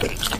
but